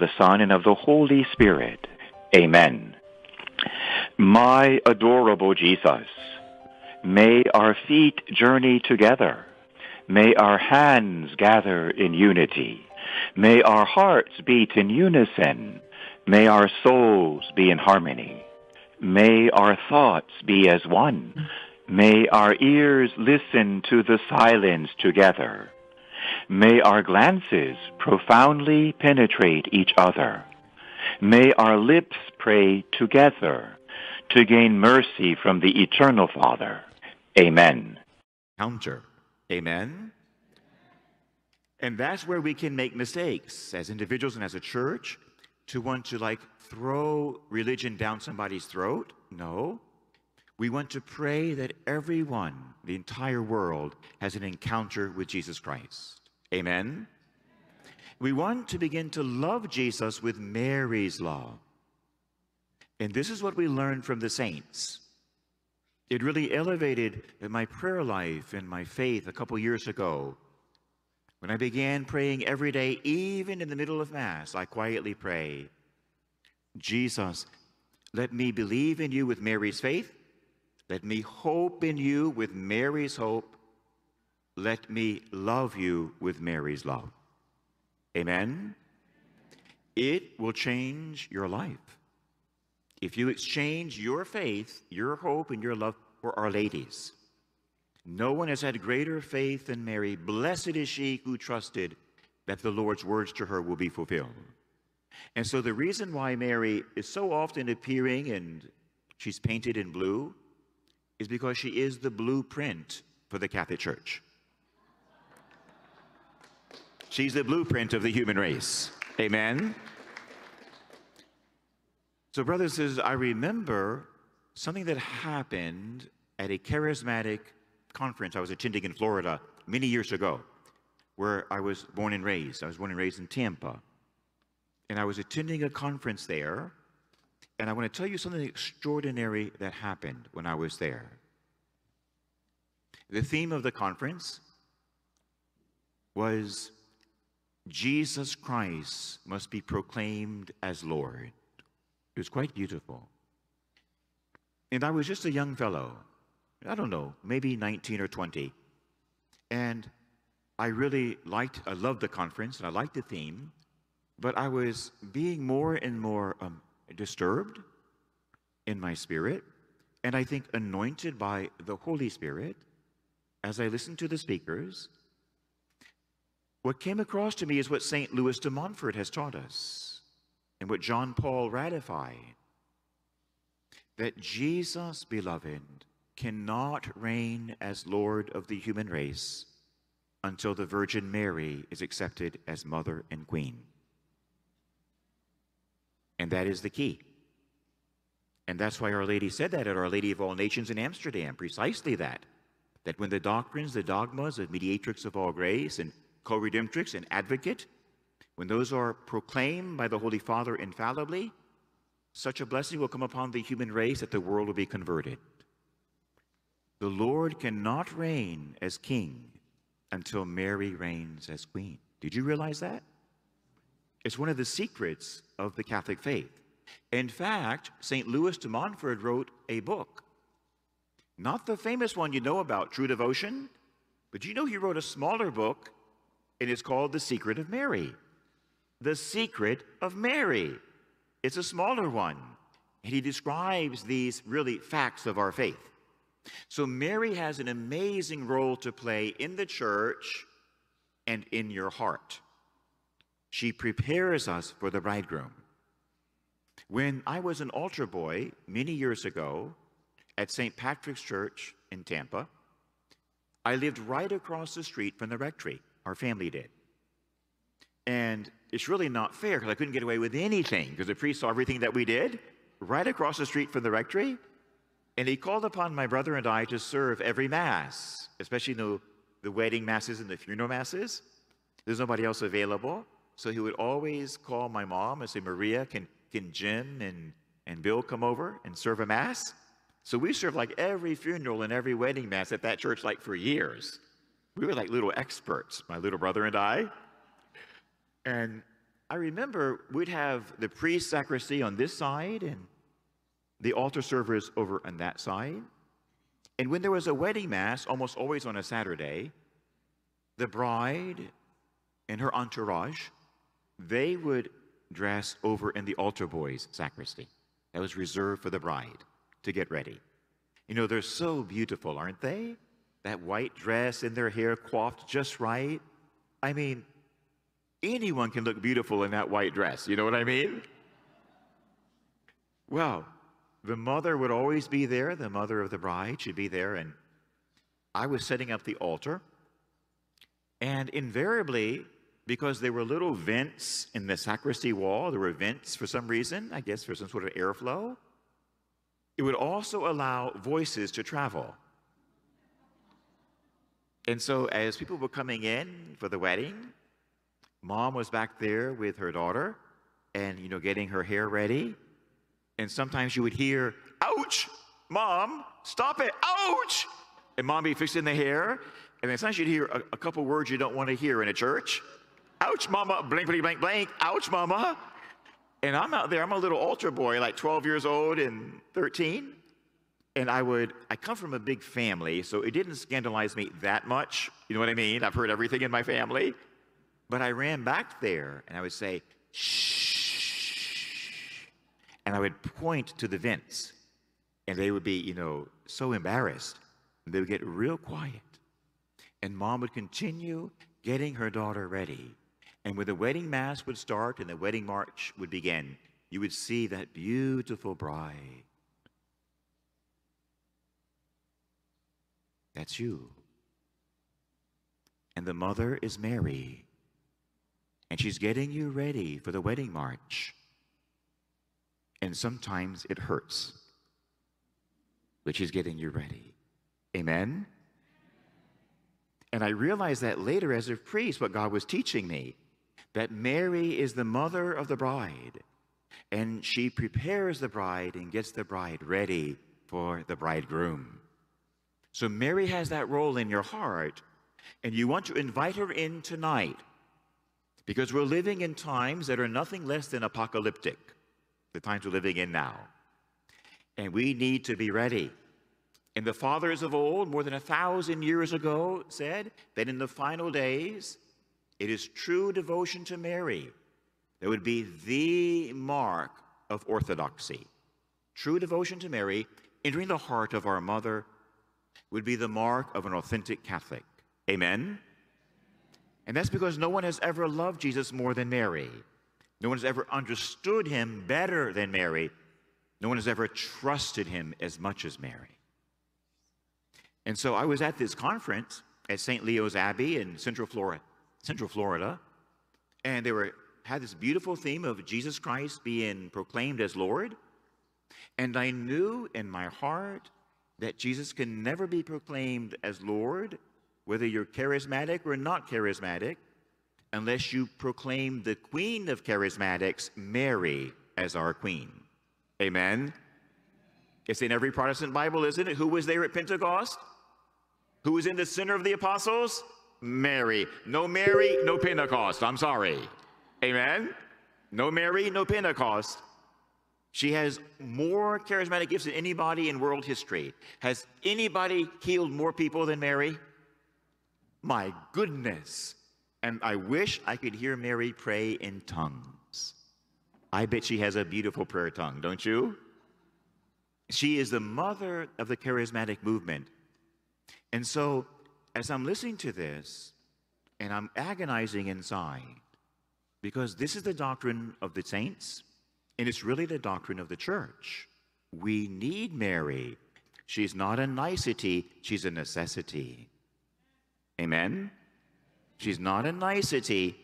of the Son, and of the Holy Spirit. Amen. My adorable Jesus, may our feet journey together. May our hands gather in unity. May our hearts beat in unison. May our souls be in harmony. May our thoughts be as one. May our ears listen to the silence together. May our glances profoundly penetrate each other. May our lips pray together to gain mercy from the eternal Father. Amen. Counter. Amen. And that's where we can make mistakes as individuals and as a church to want to like throw religion down somebody's throat. No. We want to pray that everyone, the entire world, has an encounter with Jesus Christ. Amen. We want to begin to love Jesus with Mary's love. And this is what we learned from the saints. It really elevated my prayer life and my faith a couple years ago. When I began praying every day, even in the middle of Mass, I quietly pray, Jesus, let me believe in you with Mary's faith let me hope in you with Mary's hope. Let me love you with Mary's love. Amen? It will change your life. If you exchange your faith, your hope, and your love for Our Lady's. No one has had greater faith than Mary. Blessed is she who trusted that the Lord's words to her will be fulfilled. And so, the reason why Mary is so often appearing and she's painted in blue is because she is the blueprint for the Catholic Church. She's the blueprint of the human race. Amen. So, brothers and sisters, I remember something that happened at a charismatic conference I was attending in Florida many years ago, where I was born and raised. I was born and raised in Tampa. And I was attending a conference there and I want to tell you something extraordinary that happened when I was there. The theme of the conference was Jesus Christ must be proclaimed as Lord. It was quite beautiful. And I was just a young fellow, I don't know, maybe 19 or 20. And I really liked, I loved the conference and I liked the theme, but I was being more and more um, disturbed in my spirit, and I think anointed by the Holy Spirit as I listened to the speakers. What came across to me is what St. Louis de Montfort has taught us and what John Paul ratified that Jesus, beloved, cannot reign as Lord of the human race until the Virgin Mary is accepted as Mother and Queen. And that is the key. And that's why Our Lady said that at Our Lady of All Nations in Amsterdam, precisely that. That when the doctrines, the dogmas of mediatrix of all grace and co-redemptrix and advocate, when those are proclaimed by the Holy Father infallibly, such a blessing will come upon the human race that the world will be converted. The Lord cannot reign as king until Mary reigns as queen. Did you realize that? It's one of the secrets of the Catholic faith. In fact, St. Louis de Montfort wrote a book. Not the famous one you know about, True Devotion, but you know he wrote a smaller book, and it's called The Secret of Mary. The Secret of Mary. It's a smaller one. And he describes these really facts of our faith. So Mary has an amazing role to play in the church and in your heart. She prepares us for the bridegroom. When I was an altar boy many years ago at St. Patrick's Church in Tampa, I lived right across the street from the rectory. Our family did. And it's really not fair because I couldn't get away with anything because the priest saw everything that we did right across the street from the rectory. And he called upon my brother and I to serve every Mass, especially the, the wedding Masses and the funeral Masses. There's nobody else available. So he would always call my mom and say, Maria, can, can Jim and, and Bill come over and serve a Mass? So we served like every funeral and every wedding Mass at that church like for years. We were like little experts, my little brother and I. And I remember we'd have the priest sacristy on this side and the altar servers over on that side. And when there was a wedding mass, almost always on a Saturday, the bride and her entourage, they would dress over in the altar boys' sacristy. That was reserved for the bride to get ready. You know, they're so beautiful, aren't they? That white dress and their hair coiffed just right. I mean, anyone can look beautiful in that white dress. You know what I mean? Well, the mother would always be there, the mother of the bride should be there, and I was setting up the altar. And invariably, because there were little vents in the sacristy wall, there were vents for some reason, I guess for some sort of airflow, it would also allow voices to travel. And so, as people were coming in for the wedding, mom was back there with her daughter and, you know, getting her hair ready. And sometimes you would hear, ouch, mom, stop it, ouch. And mom be fixing the hair. And then sometimes you'd hear a, a couple words you don't want to hear in a church. Ouch, mama, blink, blink, blank, blank, ouch, mama. And I'm out there, I'm a little altar boy, like 12 years old and 13. And I would, I come from a big family, so it didn't scandalize me that much. You know what I mean? I've heard everything in my family. But I ran back there and I would say, shh. And I would point to the vents. And they would be, you know, so embarrassed. They would get real quiet. And mom would continue getting her daughter ready. And when the wedding mass would start and the wedding march would begin, you would see that beautiful bride. That's you. And the mother is Mary and she's getting you ready for the wedding march. And sometimes it hurts, but she's getting you ready. Amen? And I realized that later as a priest, what God was teaching me that Mary is the mother of the bride, and she prepares the bride and gets the bride ready for the bridegroom. So Mary has that role in your heart, and you want to invite her in tonight because we're living in times that are nothing less than apocalyptic, the times we're living in now. And we need to be ready. And the fathers of old, more than a thousand years ago, said that in the final days, it is true devotion to Mary that would be the mark of orthodoxy. True devotion to Mary, entering the heart of our mother, would be the mark of an authentic Catholic. Amen? And that's because no one has ever loved Jesus more than Mary. No one has ever understood him better than Mary. No one has ever trusted him as much as Mary. And so I was at this conference at St. Leo's Abbey in Central Florida, Central Florida, and they were had this beautiful theme of Jesus Christ being proclaimed as Lord. And I knew in my heart that Jesus can never be proclaimed as Lord whether you're charismatic or not charismatic, unless you proclaim the queen of charismatics, Mary, as our queen. Amen? It's in every Protestant Bible, isn't it? Who was there at Pentecost? Who was in the center of the apostles? Mary. No Mary, no Pentecost. I'm sorry. Amen? No Mary, no Pentecost. She has more charismatic gifts than anybody in world history. Has anybody healed more people than Mary? My goodness. And I wish I could hear Mary pray in tongues. I bet she has a beautiful prayer tongue, don't you? She is the mother of the charismatic movement. And so, as I'm listening to this, and I'm agonizing inside, because this is the doctrine of the saints, and it's really the doctrine of the church. We need Mary. She's not a nicety, she's a necessity. Amen? She's not a nicety,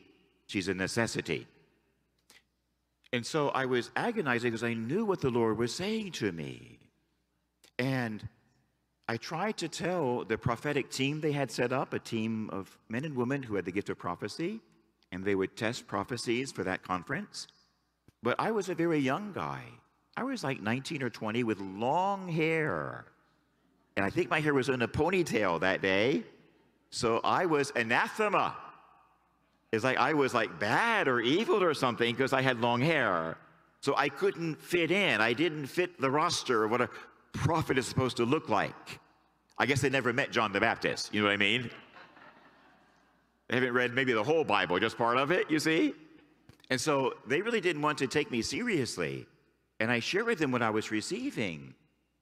she's a necessity. And so I was agonizing because I knew what the Lord was saying to me. And I tried to tell the prophetic team they had set up, a team of men and women who had the gift of prophecy, and they would test prophecies for that conference. But I was a very young guy. I was like 19 or 20 with long hair. And I think my hair was in a ponytail that day. So I was anathema It's like I was like bad or evil or something because I had long hair. So I couldn't fit in. I didn't fit the roster of what a prophet is supposed to look like. I guess they never met John the Baptist. You know what I mean? They haven't read maybe the whole Bible, just part of it, you see? And so they really didn't want to take me seriously. And I shared with them what I was receiving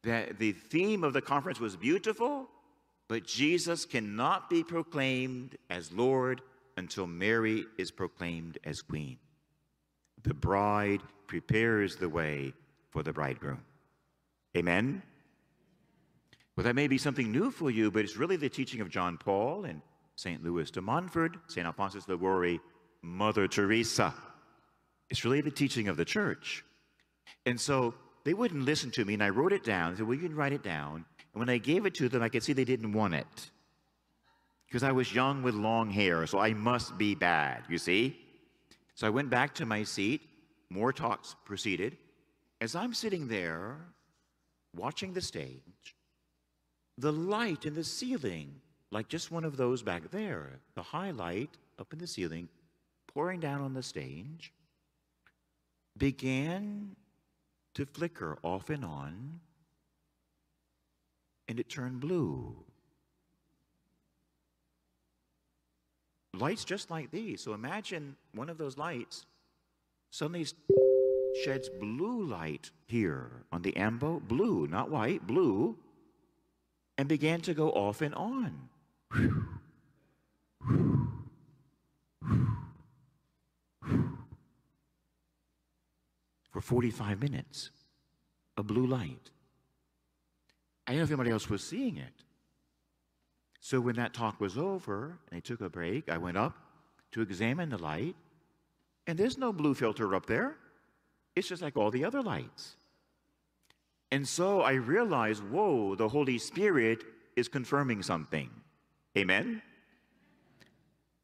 that the theme of the conference was beautiful, but Jesus cannot be proclaimed as Lord until Mary is proclaimed as Queen. The bride prepares the way for the bridegroom. Amen? Well, that may be something new for you, but it's really the teaching of John Paul and St. Louis de Montfort, St. Alphonsus de Liguori, Mother Teresa. It's really the teaching of the church. And so they wouldn't listen to me, and I wrote it down. I said, Well, you can write it down. And when I gave it to them, I could see they didn't want it. Because I was young with long hair, so I must be bad, you see? So I went back to my seat. More talks proceeded. As I'm sitting there watching the stage, the light in the ceiling, like just one of those back there, the high light up in the ceiling, pouring down on the stage, began to flicker off and on, and it turned blue. Lights just like these. So imagine one of those lights suddenly sheds blue light here on the ambo, blue, not white, blue, and began to go off and on. For 45 minutes, a blue light. I don't know if anybody else was seeing it. So when that talk was over and they took a break, I went up to examine the light, and there's no blue filter up there. It's just like all the other lights. And so I realized, whoa, the Holy Spirit is confirming something. Amen?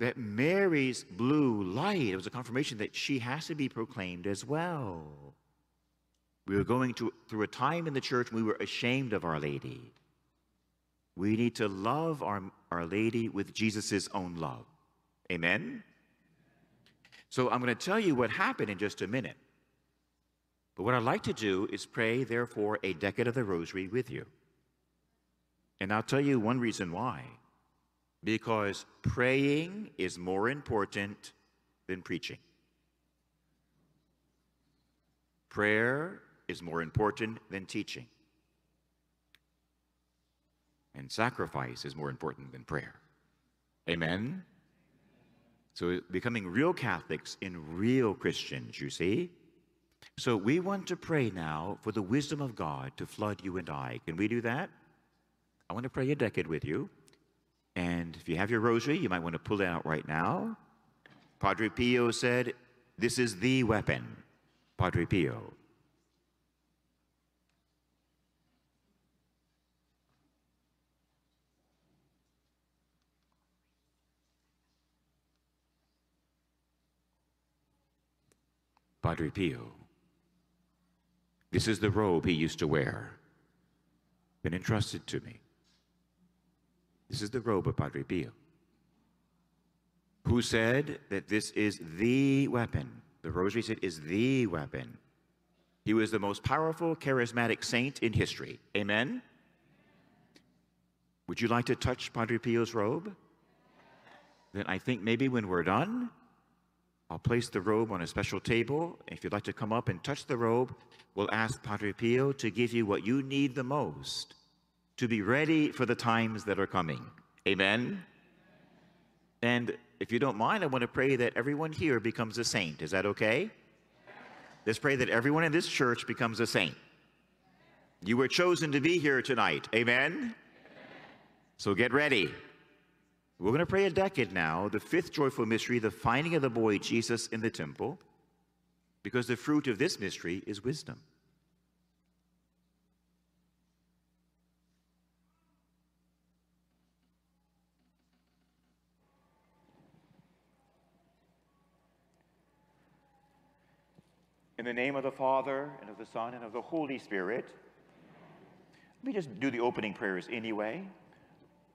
That Mary's blue light, it was a confirmation that she has to be proclaimed as well. We were going to, through a time in the church when we were ashamed of Our Lady. We need to love our, our Lady with Jesus' own love. Amen? So I'm going to tell you what happened in just a minute. But what I'd like to do is pray, therefore, a decade of the rosary with you. And I'll tell you one reason why. Because praying is more important than preaching. Prayer is more important than teaching. And sacrifice is more important than prayer. Amen? So becoming real Catholics in real Christians, you see? So we want to pray now for the wisdom of God to flood you and I. Can we do that? I want to pray a decade with you. And if you have your rosary, you might want to pull it out right now. Padre Pio said, This is the weapon. Padre Pio. Padre Pio. This is the robe he used to wear, been entrusted to me. This is the robe of Padre Pio, who said that this is the weapon. The rosary said is the weapon. He was the most powerful, charismatic saint in history. Amen? Would you like to touch Padre Pio's robe? Then I think maybe when we're done, I'll place the robe on a special table. If you'd like to come up and touch the robe, we'll ask Padre Pio to give you what you need the most to be ready for the times that are coming. Amen? And if you don't mind, I want to pray that everyone here becomes a saint. Is that okay? Let's pray that everyone in this church becomes a saint. You were chosen to be here tonight. Amen? So get ready. We're going to pray a decade now, the fifth joyful mystery, the finding of the boy Jesus in the temple, because the fruit of this mystery is wisdom. In the name of the Father, and of the Son, and of the Holy Spirit, let me just do the opening prayers anyway.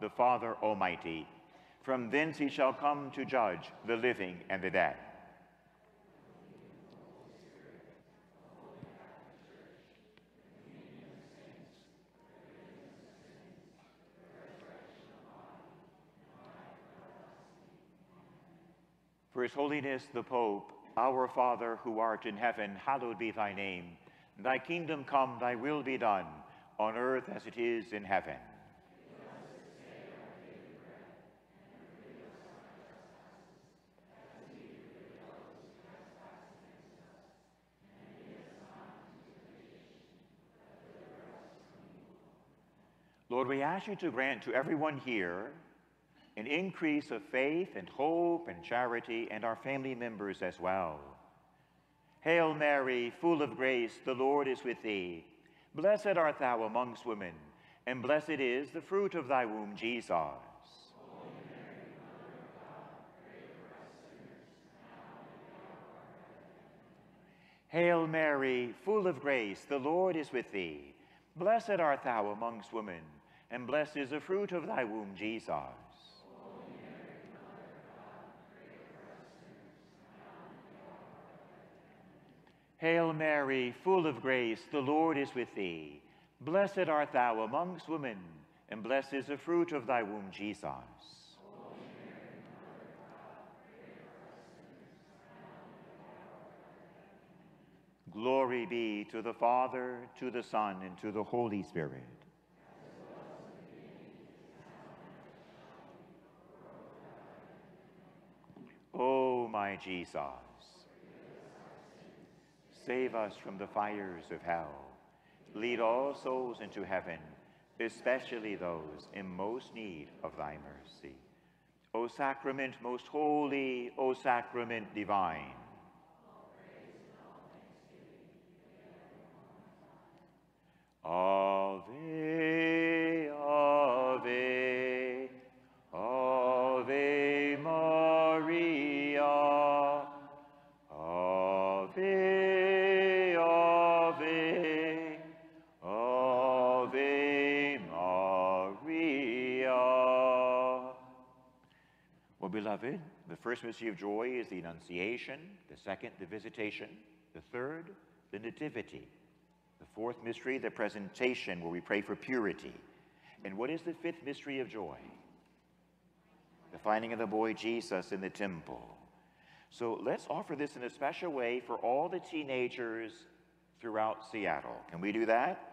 the Father Almighty. From thence he shall come to judge the living and the dead. For his holiness the Pope, our Father who art in heaven, hallowed be thy name. Thy kingdom come, thy will be done, on earth as it is in heaven. Lord, we ask you to grant to everyone here an increase of faith and hope and charity and our family members as well. Hail Mary, full of grace, the Lord is with thee. Blessed art thou amongst women, and blessed is the fruit of thy womb, Jesus. Hail Mary, full of grace, the Lord is with thee. Blessed art thou amongst women, and blessed is the fruit of thy womb, Jesus. Hail Mary, full of grace, the Lord is with thee. Blessed art thou amongst women, and blessed is the fruit of thy womb, Jesus. Glory be to the Father, to the Son, and to the Holy Spirit. O oh, my Jesus Save us from the fires of hell. Lead all souls into heaven, especially those in most need of thy mercy. O sacrament most holy, O sacrament divine. All Ave, beloved, the first mystery of joy is the Annunciation, the second, the Visitation, the third, the Nativity, the fourth mystery, the Presentation, where we pray for purity. And what is the fifth mystery of joy? The finding of the boy Jesus in the temple. So let's offer this in a special way for all the teenagers throughout Seattle. Can we do that?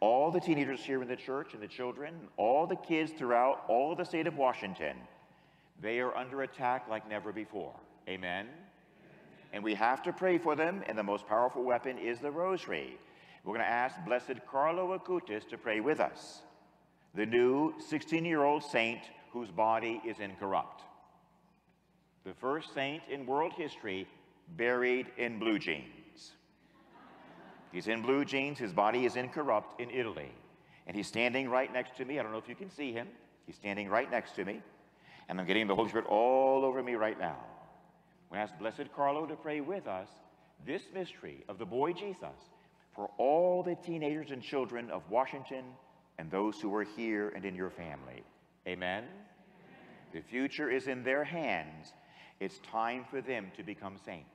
All the teenagers here in the church and the children, all the kids throughout all the state of Washington. They are under attack like never before. Amen? And we have to pray for them, and the most powerful weapon is the rosary. We're going to ask Blessed Carlo Acutis to pray with us, the new 16 year old saint whose body is incorrupt. The first saint in world history buried in blue jeans. He's in blue jeans, his body is incorrupt in Italy. And he's standing right next to me. I don't know if you can see him. He's standing right next to me. And I'm getting the Holy Spirit all over me right now. We ask Blessed Carlo to pray with us this mystery of the boy Jesus for all the teenagers and children of Washington and those who are here and in your family. Amen? The future is in their hands. It's time for them to become saints.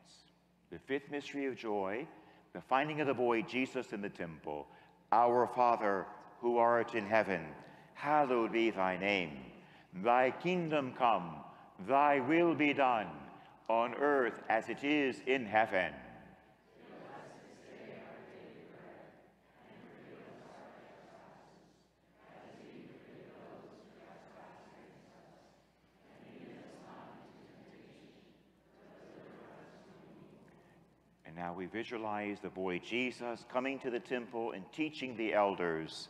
The fifth mystery of joy, the finding of the boy Jesus in the temple. Our Father, who art in heaven, hallowed be thy name. Thy kingdom come, thy will be done, on earth as it is in heaven. And now we visualize the boy Jesus coming to the temple and teaching the elders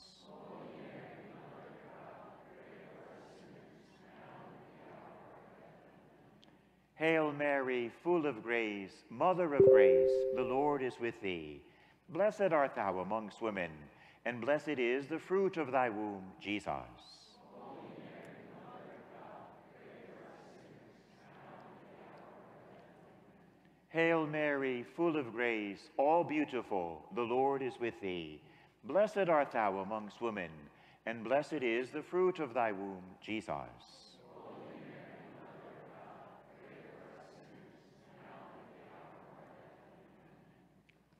Hail Mary, full of grace, Mother of grace, the Lord is with thee. Blessed art thou amongst women, and blessed is the fruit of thy womb, Jesus. Hail Mary, full of grace, all beautiful, the Lord is with thee. Blessed art thou amongst women, and blessed is the fruit of thy womb, Jesus.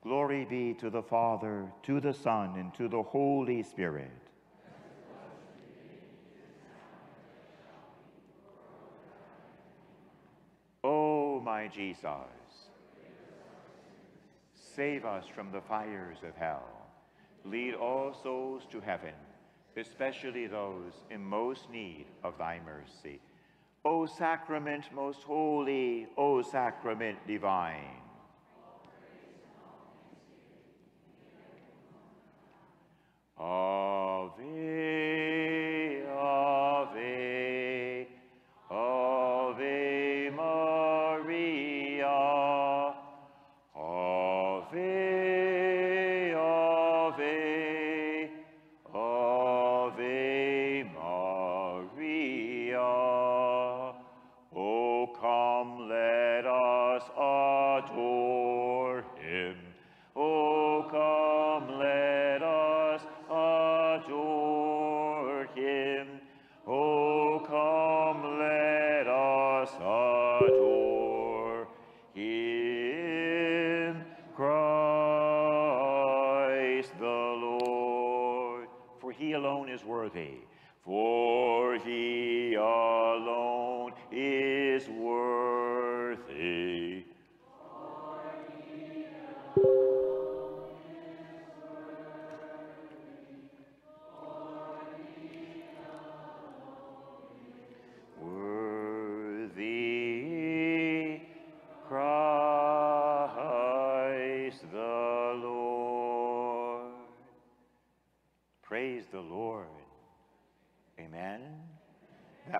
Glory be to the Father, to the Son, and to the Holy Spirit. O my Jesus, save us from the fires of hell. Lead all souls to heaven, especially those in most need of thy mercy. O sacrament most holy, O sacrament divine. Ave,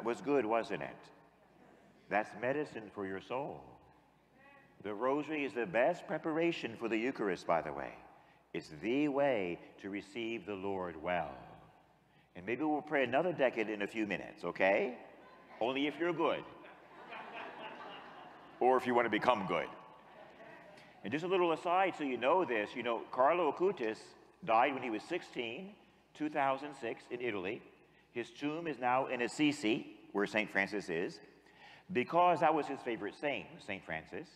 That was good, wasn't it? That's medicine for your soul. The rosary is the best preparation for the Eucharist, by the way. It's the way to receive the Lord well. And maybe we'll pray another decade in a few minutes, okay? Only if you're good. or if you want to become good. And just a little aside so you know this, you know, Carlo Acutis died when he was 16, 2006 in Italy. His tomb is now in Assisi, where St. Francis is. because that was his favorite saint, St. Francis.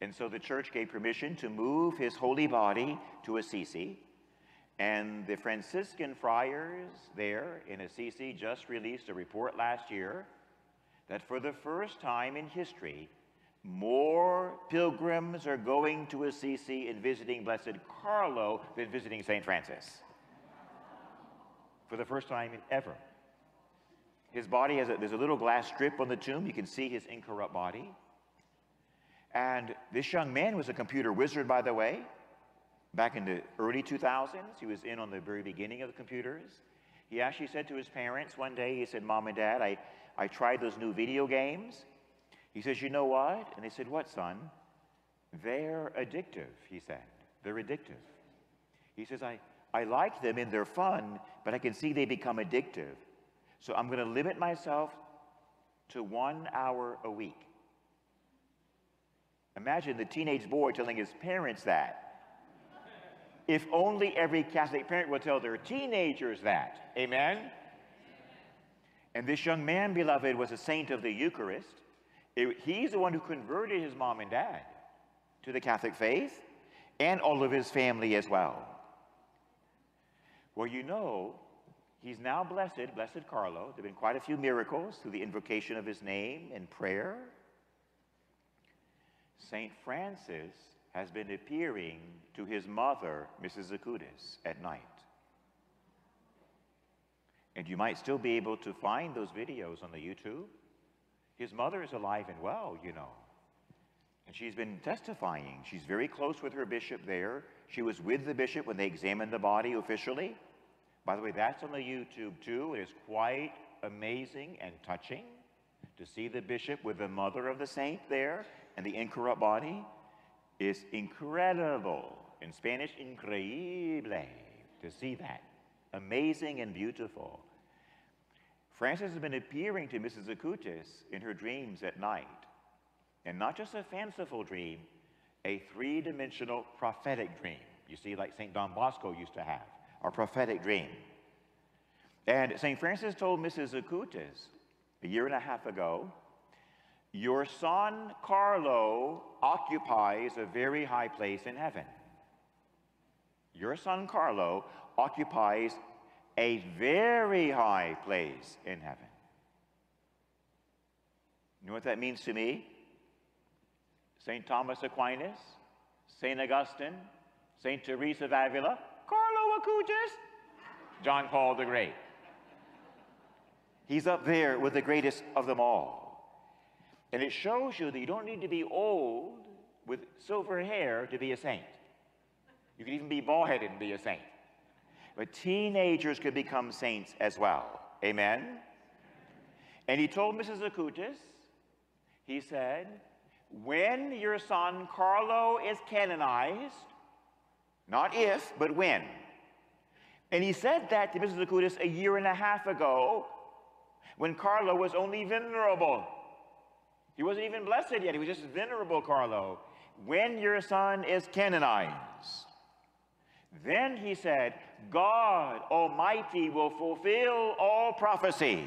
And so the church gave permission to move his holy body to Assisi. And the Franciscan friars there in Assisi just released a report last year that for the first time in history, more pilgrims are going to Assisi and visiting Blessed Carlo than visiting St. Francis. For the first time ever. His body has a, there's a little glass strip on the tomb. You can see his incorrupt body. And this young man was a computer wizard, by the way. Back in the early 2000s, he was in on the very beginning of the computers. He actually said to his parents one day, he said, Mom and Dad, I, I tried those new video games. He says, You know what? And they said, What, son? They're addictive, he said. They're addictive. He says, I, I like them and they're fun, but I can see they become addictive. So I'm going to limit myself to one hour a week. Imagine the teenage boy telling his parents that. If only every Catholic parent would tell their teenagers that. Amen? And this young man, beloved, was a saint of the Eucharist. It, he's the one who converted his mom and dad to the Catholic faith and all of his family as well. Well, you know, He's now blessed, Blessed Carlo. There have been quite a few miracles through the invocation of his name and prayer. St. Francis has been appearing to his mother, Mrs. Acutis, at night. And you might still be able to find those videos on the YouTube. His mother is alive and well, you know. And she's been testifying. She's very close with her bishop there. She was with the bishop when they examined the body officially. By the way, that's on the YouTube too. It is quite amazing and touching to see the bishop with the mother of the saint there and the incorrupt body is incredible. In Spanish, increíble to see that. Amazing and beautiful. Francis has been appearing to Mrs. Acutis in her dreams at night. And not just a fanciful dream, a three dimensional prophetic dream. You see, like St. Don Bosco used to have or prophetic dream. And St. Francis told Mrs. Acutis a year and a half ago, your son Carlo occupies a very high place in heaven. Your son Carlo occupies a very high place in heaven. You know what that means to me? St. Thomas Aquinas, St. Augustine, St. Teresa of Avila, John Paul the Great. He's up there with the greatest of them all. And it shows you that you don't need to be old with silver hair to be a saint. You can even be bald headed and be a saint. But teenagers could become saints as well. Amen? And he told Mrs. Acutis, he said, when your son Carlo is canonized, not if, but when, and he said that to Mrs. Acutis a year and a half ago when Carlo was only venerable. He wasn't even blessed yet. He was just venerable, Carlo. When your son is canonized, then he said, God Almighty will fulfill all prophecy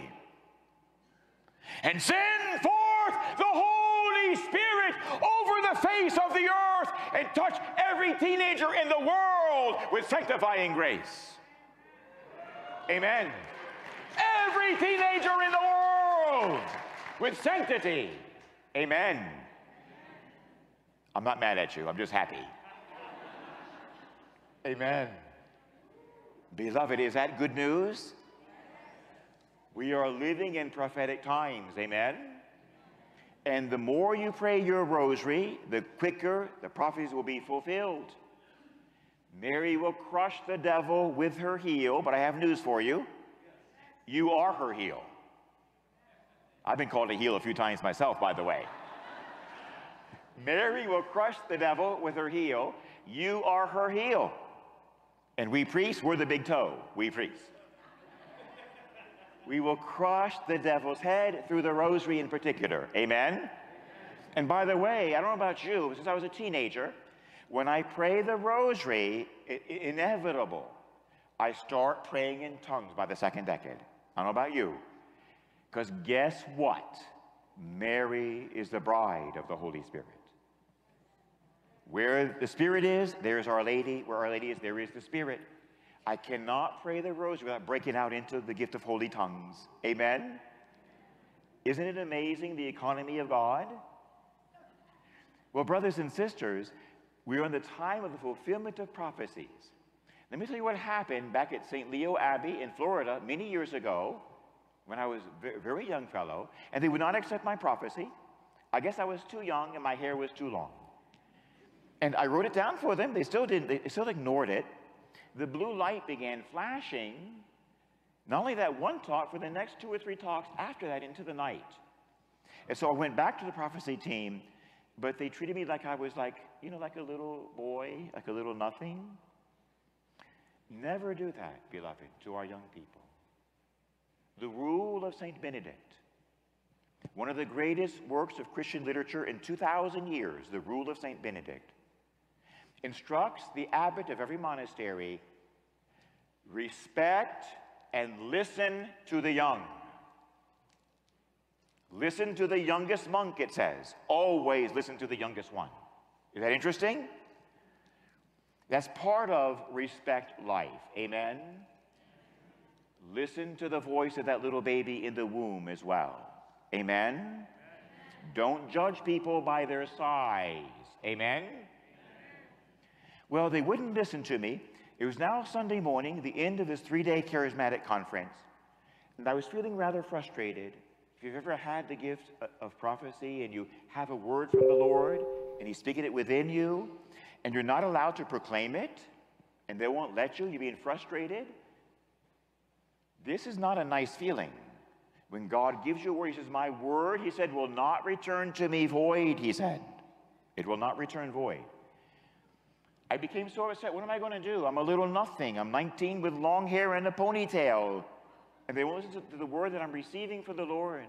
and send forth the Holy Spirit over the face of the earth and touch every teenager in the world with sanctifying grace. Amen. Every teenager in the world with sanctity. Amen. I'm not mad at you, I'm just happy. Amen. Beloved, is that good news? We are living in prophetic times, amen? And the more you pray your rosary, the quicker the prophecies will be fulfilled. Mary will crush the devil with her heel, but I have news for you. You are her heel. I've been called a heel a few times myself, by the way. Mary will crush the devil with her heel. You are her heel. And we priests, we're the big toe. We priests. We will crush the devil's head through the rosary in particular. Amen? And by the way, I don't know about you, but since I was a teenager, when I pray the rosary, it, inevitable, I start praying in tongues by the second decade. I don't know about you. Because guess what? Mary is the bride of the Holy Spirit. Where the Spirit is, there's Our Lady. Where Our Lady is, there is the Spirit. I cannot pray the rosary without breaking out into the gift of holy tongues. Amen? Isn't it amazing the economy of God? Well, brothers and sisters, we're in the time of the fulfillment of prophecies. Let me tell you what happened back at St. Leo Abbey in Florida many years ago when I was a very young fellow, and they would not accept my prophecy. I guess I was too young and my hair was too long. And I wrote it down for them. They still didn't, they still ignored it. The blue light began flashing. Not only that one talk, for the next two or three talks after that into the night. And so I went back to the prophecy team, but they treated me like I was like, you know, like a little boy, like a little nothing. Never do that, beloved, to our young people. The Rule of St. Benedict, one of the greatest works of Christian literature in 2,000 years, The Rule of St. Benedict, instructs the abbot of every monastery respect and listen to the young. Listen to the youngest monk, it says. Always listen to the youngest one. Is that interesting? That's part of respect life. Amen? Listen to the voice of that little baby in the womb as well. Amen? Don't judge people by their size. Amen? Amen? Well, they wouldn't listen to me. It was now Sunday morning, the end of this three day charismatic conference, and I was feeling rather frustrated. If you've ever had the gift of prophecy and you have a word from the Lord and He's speaking it within you, and you're not allowed to proclaim it, and they won't let you, you're being frustrated, this is not a nice feeling. When God gives you a word, He says, My word, He said, will not return to me void, He said. It will not return void. I became so upset. What am I going to do? I'm a little nothing. I'm 19 with long hair and a ponytail. And they won't listen to the word that I'm receiving for the Lord.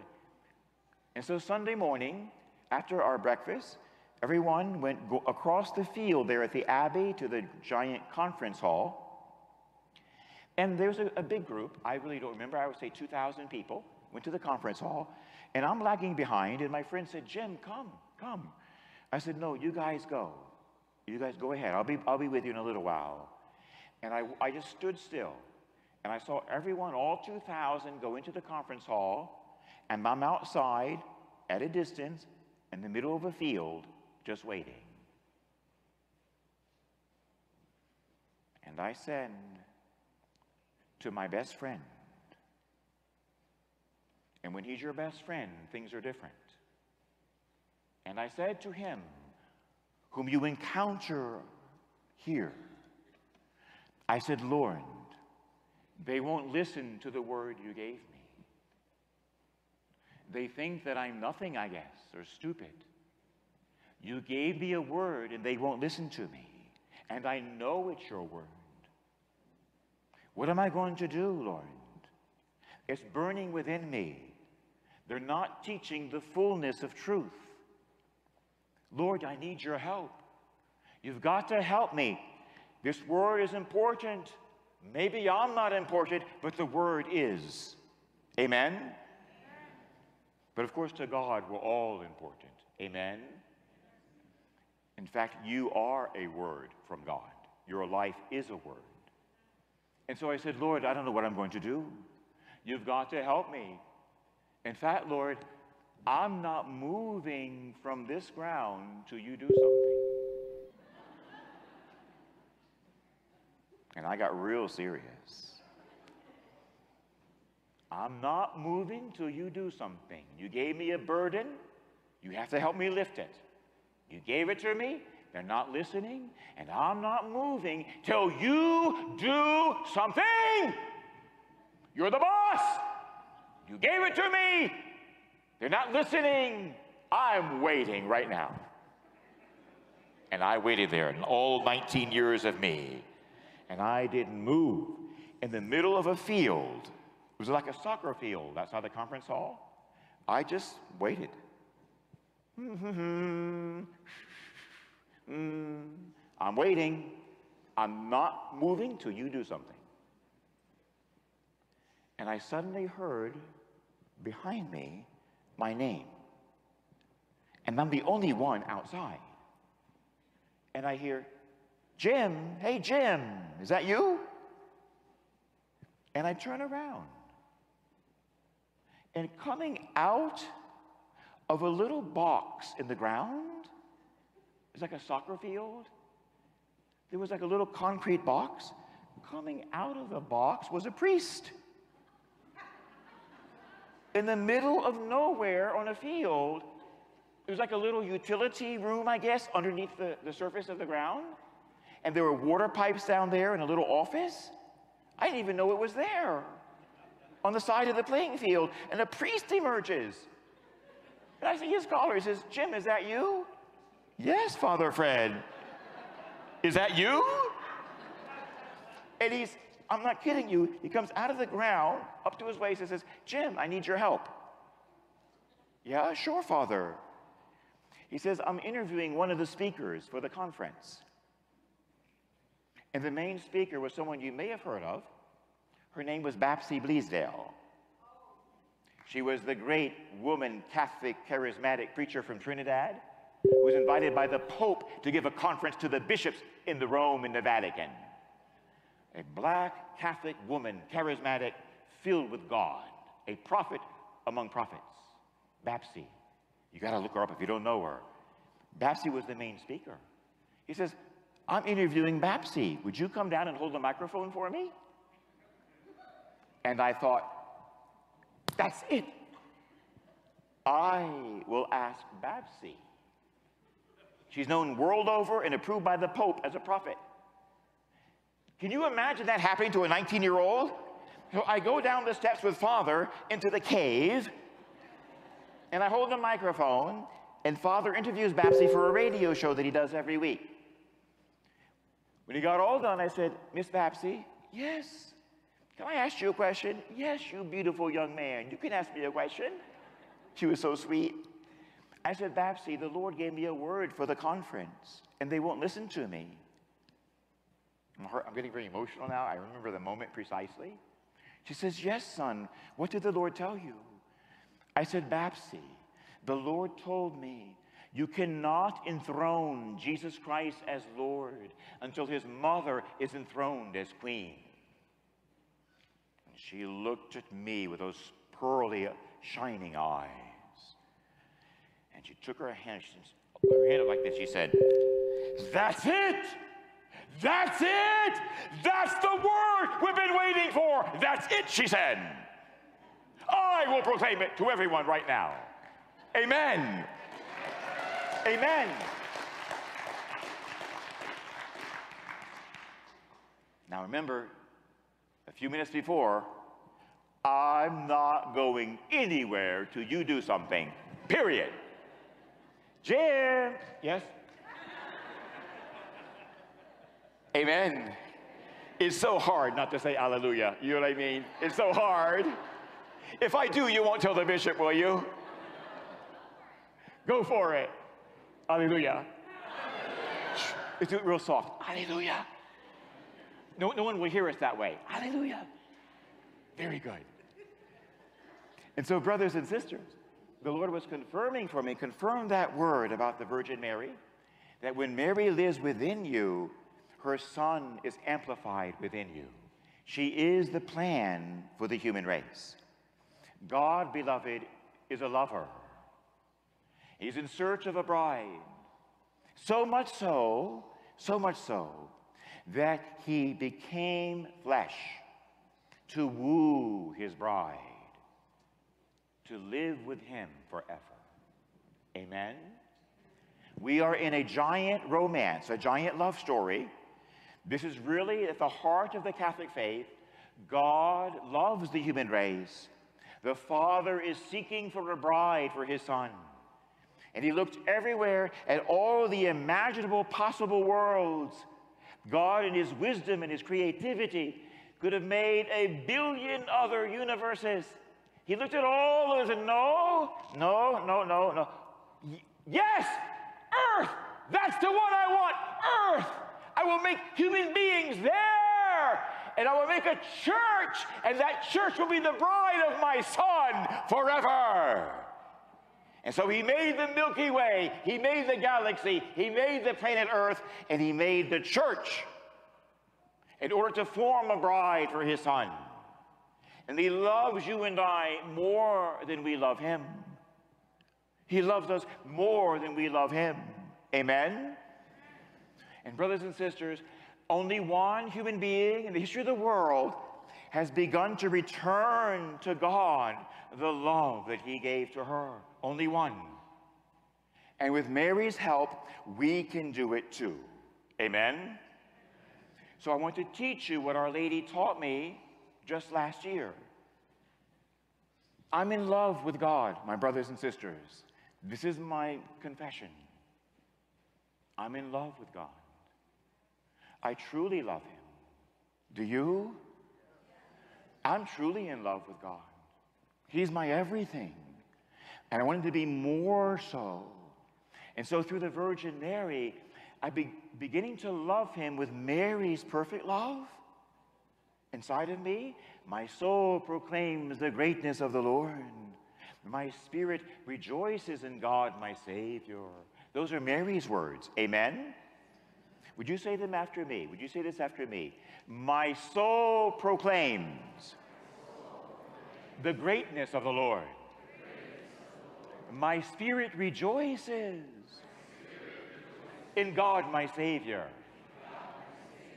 And so Sunday morning, after our breakfast, everyone went across the field there at the Abbey to the giant conference hall. And there was a, a big group. I really don't remember. I would say 2,000 people went to the conference hall. And I'm lagging behind. And my friend said, Jim, come, come. I said, no, you guys go. You guys go ahead. I'll be, I'll be with you in a little while. And I, I just stood still. And I saw everyone, all 2,000, go into the conference hall. And I'm outside at a distance in the middle of a field just waiting. And I said, to my best friend. And when he's your best friend, things are different. And I said to him, whom you encounter here, I said, Lord, they won't listen to the word you gave me. They think that I'm nothing, I guess, or stupid. You gave me a word and they won't listen to me. And I know it's your word. What am I going to do, Lord? It's burning within me. They're not teaching the fullness of truth. Lord, I need your help. You've got to help me. This word is important. Maybe I'm not important, but the word is. Amen? But of course, to God, we're all important. Amen? In fact, you are a word from God. Your life is a word. And so I said, Lord, I don't know what I'm going to do. You've got to help me. In fact, Lord, I'm not moving from this ground till you do something. And I got real serious. I'm not moving till you do something. You gave me a burden. You have to help me lift it. You gave it to me. They're not listening, and I'm not moving till you do something. You're the boss. You gave it to me. They're not listening. I'm waiting right now. And I waited there, and all 19 years of me, and I didn't move. In the middle of a field, it was like a soccer field outside the conference hall. I just waited. I'm waiting. I'm not moving till you do something. And I suddenly heard behind me my name. And I'm the only one outside. And I hear, Jim, hey, Jim, is that you? And I turn around. And coming out of a little box in the ground, it's like a soccer field. There was like a little concrete box. Coming out of the box was a priest. In the middle of nowhere on a field, it was like a little utility room, I guess, underneath the, the surface of the ground. And there were water pipes down there in a little office. I didn't even know it was there on the side of the playing field. And a priest emerges. And I see his collar. He says, Jim, is that you? Yes, Father Fred. Is that you? And he's, I'm not kidding you, he comes out of the ground up to his waist and says, Jim, I need your help. Yeah, sure, Father. He says, I'm interviewing one of the speakers for the conference. And the main speaker was someone you may have heard of. Her name was Babsie Bleasdale. She was the great woman, Catholic, charismatic preacher from Trinidad who was invited by the Pope to give a conference to the bishops in the Rome in the Vatican. A black Catholic woman, charismatic, filled with God, a prophet among prophets. Babsie. You got to look her up if you don't know her. Babsie was the main speaker. He says, I'm interviewing Babsie. Would you come down and hold the microphone for me? And I thought, that's it. I will ask Babsie. She's known world over and approved by the Pope as a prophet. Can you imagine that happening to a 19 year old? So I go down the steps with Father into the cave and I hold the microphone, and Father interviews Babsie for a radio show that he does every week. When he got all done, I said, Miss Babsie, yes. Can I ask you a question? Yes, you beautiful young man. You can ask me a question. She was so sweet. I said, Babsie, the Lord gave me a word for the conference, and they won't listen to me. I'm getting very emotional now. I remember the moment precisely. She says, Yes, son. What did the Lord tell you? I said, Babsie, the Lord told me you cannot enthrone Jesus Christ as Lord until his mother is enthroned as queen. And she looked at me with those pearly, shining eyes. And she took her hand, she, her hand up like this. She said, That's it! That's it! That's the word we've been waiting for! That's it, she said. I will proclaim it to everyone right now. Amen. Amen. Now remember, a few minutes before, I'm not going anywhere till you do something. Period. Jim. Yes? Amen. It's so hard not to say hallelujah. You know what I mean? It's so hard. If I do, you won't tell the bishop, will you? Go for it. Hallelujah. Let's do it real soft. Hallelujah. No, no one will hear us that way. Hallelujah. Very good. And so, brothers and sisters, the Lord was confirming for me, confirm that word about the Virgin Mary, that when Mary lives within you, her Son is amplified within you. She is the plan for the human race. God, beloved, is a lover. He's in search of a bride. So much so, so much so, that he became flesh to woo his bride, to live with him forever. Amen? We are in a giant romance, a giant love story. This is really at the heart of the Catholic faith. God loves the human race the Father is seeking for a bride for his Son. And he looked everywhere at all the imaginable possible worlds. God, in his wisdom and his creativity, could have made a billion other universes. He looked at all of those and no, no, no, no, no. Y- yes, Earth! That's the one I want! Earth! I will make human beings there! and I will make a church, and that church will be the bride of my son forever. And so he made the Milky Way, he made the galaxy, he made the planet Earth, and he made the church in order to form a bride for his son. And he loves you and I more than we love him. He loves us more than we love him. Amen? And, brothers and sisters, only one human being in the history of the world has begun to return to God the love that he gave to her. Only one. And with Mary's help, we can do it too. Amen? So I want to teach you what Our Lady taught me just last year. I'm in love with God, my brothers and sisters. This is my confession. I'm in love with God. I truly love Him. Do you? I'm truly in love with God. He's my everything. And I want Him to be more so. And so through the Virgin Mary, I be beginning to love Him with Mary's perfect love inside of me. My soul proclaims the greatness of the Lord. My spirit rejoices in God, my Savior. Those are Mary's words. Amen? Would you say them after me? Would you say this after me? My soul proclaims the greatness of the Lord. My spirit rejoices in God, my Savior.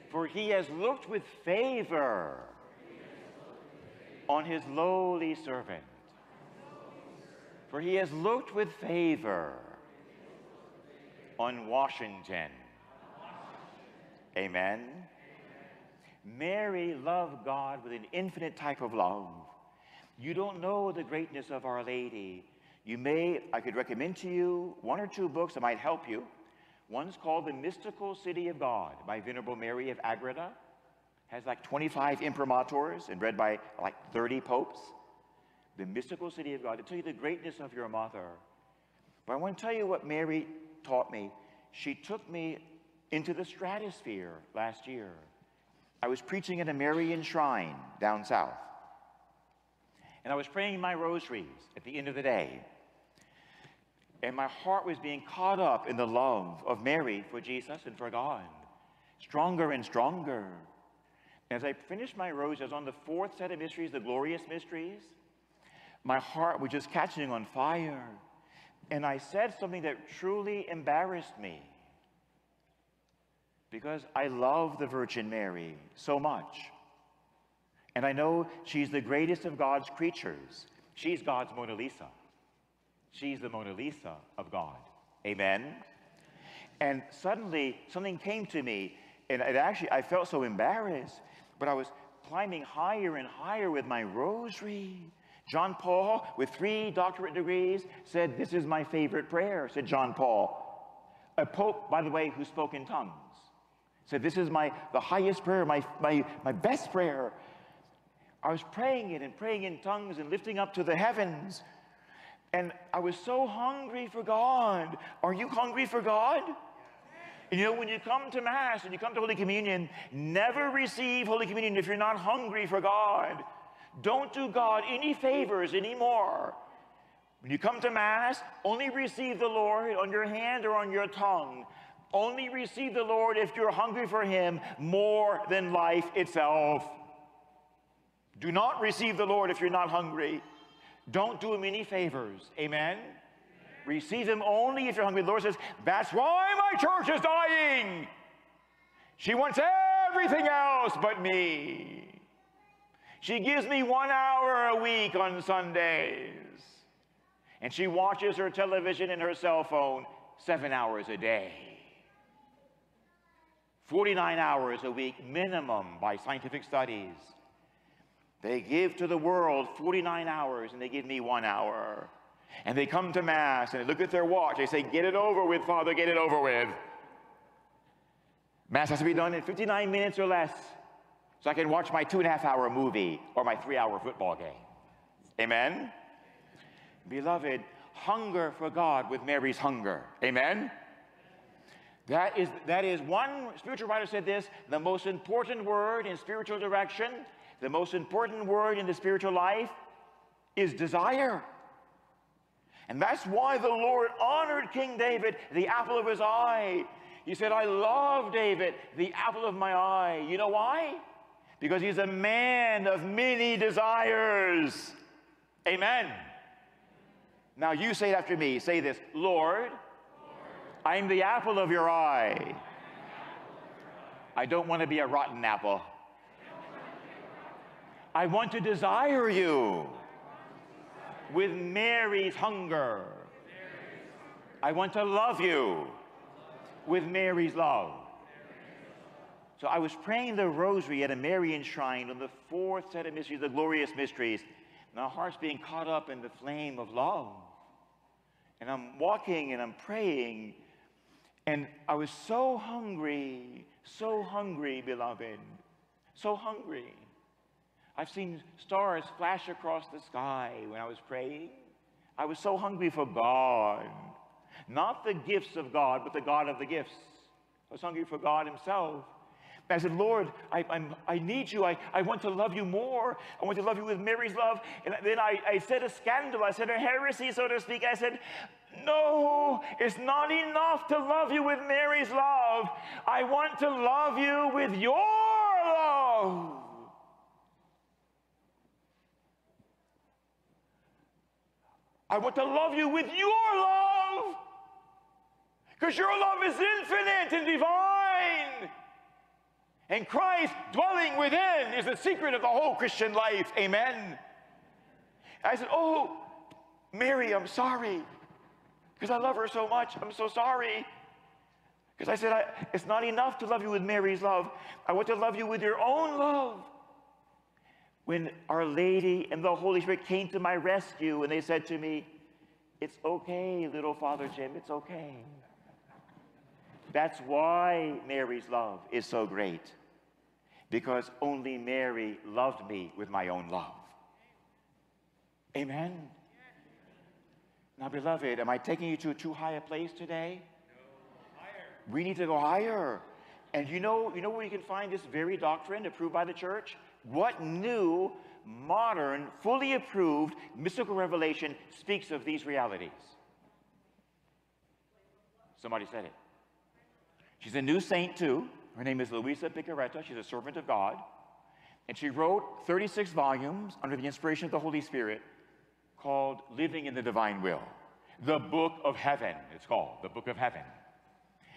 For he has looked with favor on his lowly servant. For he has looked with favor on Washington. Amen. Mary loved God with an infinite type of love. You don't know the greatness of Our Lady. You may, I could recommend to you one or two books that might help you. One's called The Mystical City of God by Venerable Mary of Agreda. Has like 25 imprimaturs and read by like 30 popes. The Mystical City of God to tell you the greatness of your mother. But I want to tell you what Mary taught me. She took me into the stratosphere last year. I was preaching at a Marian shrine down south. And I was praying my rosaries at the end of the day. And my heart was being caught up in the love of Mary for Jesus and for God. Stronger and stronger. As I finished my rosary, on the fourth set of mysteries, the glorious mysteries. My heart was just catching on fire. And I said something that truly embarrassed me because I love the Virgin Mary so much. And I know she's the greatest of God's creatures. She's God's Mona Lisa. She's the Mona Lisa of God. Amen. And suddenly something came to me, and it actually, I felt so embarrassed, but I was climbing higher and higher with my rosary. John Paul, with three doctorate degrees, said, This is my favorite prayer, said John Paul. A pope, by the way, who spoke in tongues, said, This is my the highest prayer, my, my, my best prayer. I was praying it and praying in tongues and lifting up to the heavens. And I was so hungry for God. Are you hungry for God? And you know, when you come to Mass and you come to Holy Communion, never receive Holy Communion if you're not hungry for God. Don't do God any favors anymore. When you come to Mass, only receive the Lord on your hand or on your tongue. Only receive the Lord if you're hungry for Him more than life itself. Do not receive the Lord if you're not hungry. Don't do Him any favors. Amen? Receive Him only if you're hungry. The Lord says, That's why my church is dying. She wants everything else but me. She gives me one hour a week on Sundays. And she watches her television and her cell phone seven hours a day. 49 hours a week minimum by scientific studies. They give to the world 49 hours and they give me one hour. And they come to Mass and they look at their watch. They say, Get it over with, Father, get it over with. Mass has to be done in 59 minutes or less so I can watch my two and a half hour movie or my three hour football game. Amen? Beloved, hunger for God with Mary's hunger. Amen? That is, that is one spiritual writer said this the most important word in spiritual direction, the most important word in the spiritual life is desire. And that's why the Lord honored King David, the apple of his eye. He said, I love David, the apple of my eye. You know why? Because he's a man of many desires. Amen. Now you say it after me. Say this Lord, Lord I am the apple of your eye. I don't want to be a rotten apple. I want to desire you with Mary's hunger. I want to love you with Mary's love. So I was praying the rosary at a Marian shrine on the fourth set of mysteries, the glorious mysteries, my hearts being caught up in the flame of love. And I'm walking and I'm praying, and I was so hungry, so hungry, beloved, so hungry. I've seen stars flash across the sky when I was praying. I was so hungry for God. Not the gifts of God, but the God of the gifts. I was hungry for God Himself. I said, Lord, I, I'm, i need you. I, I want to love you more. I want to love you with Mary's love. And then I, I said a scandal. I said a heresy, so to speak. I said, No, it's not enough to love you with Mary's love. I want to love you with your love. I want to love you with your love. Because your love is infinite and divine. And Christ dwelling within is the secret of the whole Christian life. Amen. I said, Oh, Mary, I'm sorry. Because I love her so much. I'm so sorry. Because I said, I, It's not enough to love you with Mary's love. I want to love you with your own love. When Our Lady and the Holy Spirit came to my rescue and they said to me, It's okay, little Father Jim, it's okay. That's why Mary's love is so great. Because only Mary loved me with my own love. Amen. Now, beloved, am I taking you to a too high a place today? No, higher. we need to go higher. And you know, you know where you can find this very doctrine approved by the church? What new, modern, fully approved mystical revelation speaks of these realities? Somebody said it. She's a new saint, too. Her name is Luisa Piccarreta. She's a servant of God. And she wrote 36 volumes under the inspiration of the Holy Spirit called Living in the Divine Will. The Book of Heaven, it's called, the Book of Heaven.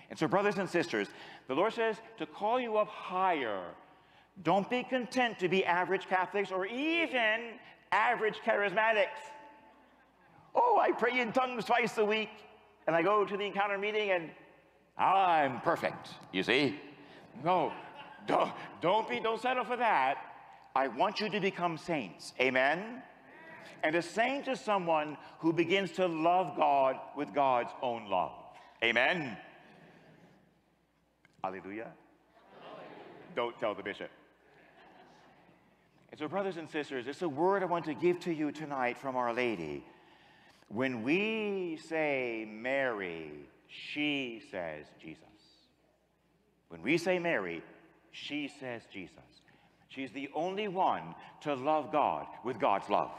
And so, brothers and sisters, the Lord says to call you up higher. Don't be content to be average Catholics or even average charismatics. Oh, I pray in tongues twice a week, and I go to the encounter meeting and I'm perfect, you see? No, don't, don't be, don't settle for that. I want you to become saints. Amen? And a saint is someone who begins to love God with God's own love. Amen? Hallelujah. Don't tell the bishop. So, brothers and sisters, it's a word I want to give to you tonight from Our Lady. When we say Mary, she says Jesus. When we say Mary, she says Jesus. She's the only one to love God with God's love.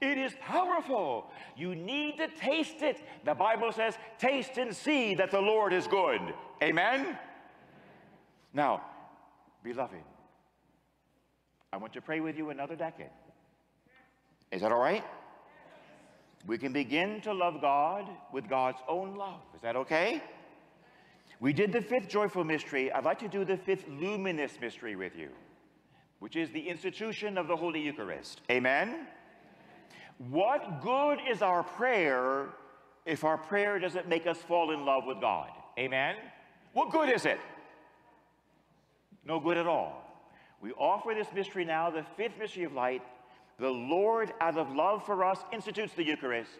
It is powerful. You need to taste it. The Bible says, taste and see that the Lord is good. Amen? Now, beloved, I want to pray with you another decade. Is that all right? We can begin to love God with God's own love. Is that okay? We did the fifth joyful mystery. I'd like to do the fifth luminous mystery with you, which is the institution of the Holy Eucharist. Amen? What good is our prayer if our prayer doesn't make us fall in love with God? Amen? What good is it? No good at all. We offer this mystery now, the fifth mystery of light, the Lord, out of love for us, institutes the Eucharist.